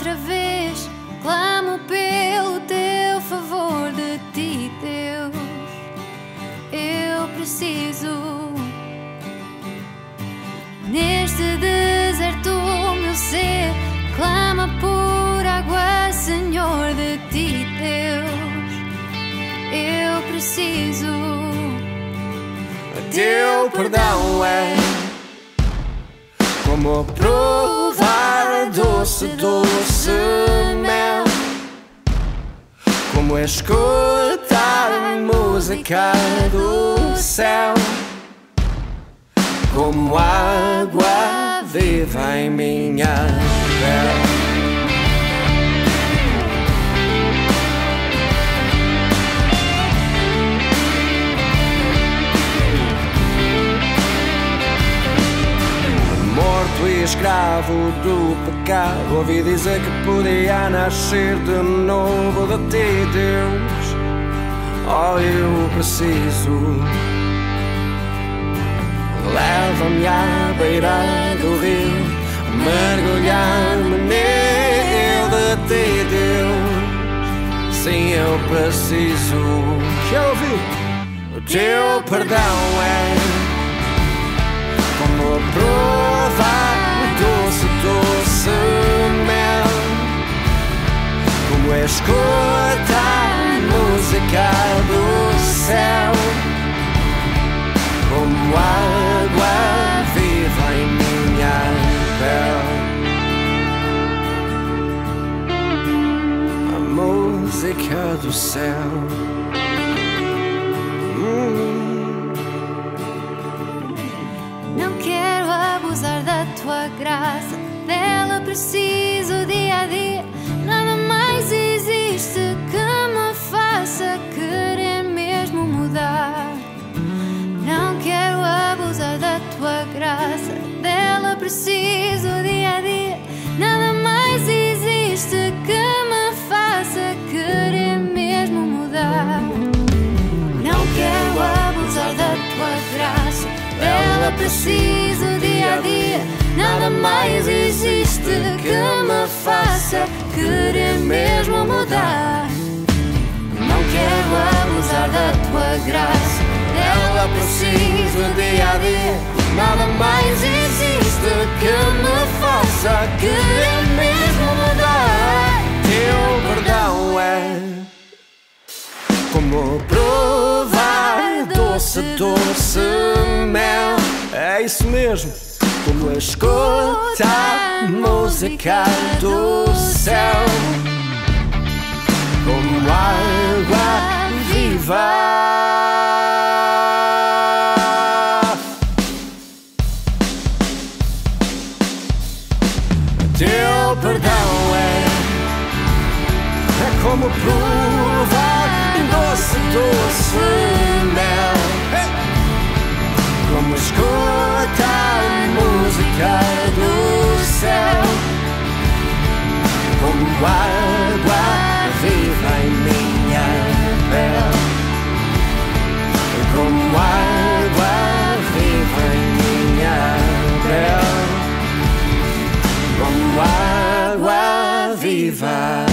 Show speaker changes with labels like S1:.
S1: outra vez, clamo pelo teu favor de ti, Deus. Eu preciso. Neste deserto, meu ser clama por água, Senhor, de ti, Deus. Eu preciso.
S2: Teu perdão é como provar doce, doce mel, como escutar música do céu, como água viva em minha pele. Escravo do pecado. Ouvi dizer que podia nascer de novo de ti, Deus. Oh, eu preciso. Leva-me à beira do rio, mergulhar-me nele de ti, Deus. Sim, eu preciso. Quer ouvir? O teu perdão é do céu. Hum.
S1: Não quero abusar da tua graça, dela preciso dia a dia. Nada mais existe que me faça querer mesmo mudar. Não quero abusar da tua graça, dela preciso dia a dia. Nada mais existe que preciso dia a dia. Nada mais existe que me faça querer mesmo mudar. Não quero abusar da tua graça, dela preciso dia a dia. Nada mais existe que me faça querer mesmo mudar.
S2: Teu perdão é como provar doce, doce. É isso mesmo. Como escutar música do céu. Como água viva. Teu perdão é é como provar vai.